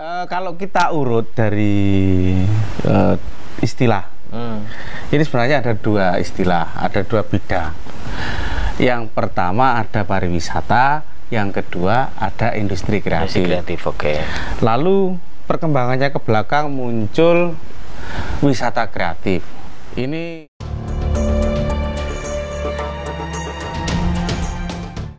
Eh, kalau kita urut dari uh, istilah, hmm. ini sebenarnya ada dua istilah, ada dua bidang. Yang pertama ada pariwisata, yang kedua ada industri kreatif. Industri kreatif. Okay. Lalu perkembangannya ke belakang muncul wisata kreatif. Ini